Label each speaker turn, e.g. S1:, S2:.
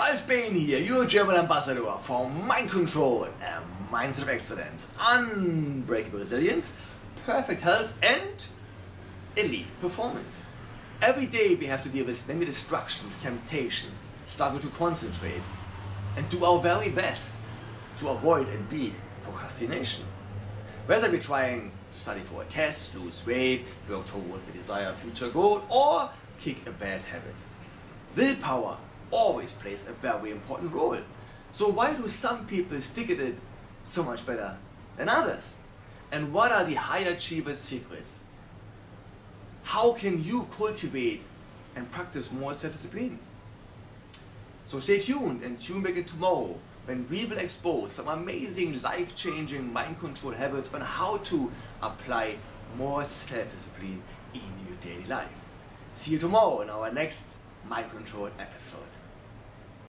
S1: Ralf Behn here, your German ambassador for mind control and mindset of excellence, unbreakable resilience, perfect health, and elite performance. Every day we have to deal with many distractions, temptations, struggle to concentrate, and do our very best to avoid and beat procrastination. Whether we're trying to study for a test, lose weight, work towards a desired future goal, or kick a bad habit. Willpower always plays a very important role. So why do some people stick at it so much better than others? And what are the high achievers' secrets? How can you cultivate and practice more self-discipline? So stay tuned and tune back in tomorrow when we will expose some amazing life-changing mind control habits on how to apply more self-discipline in your daily life. See you tomorrow in our next mind control episode.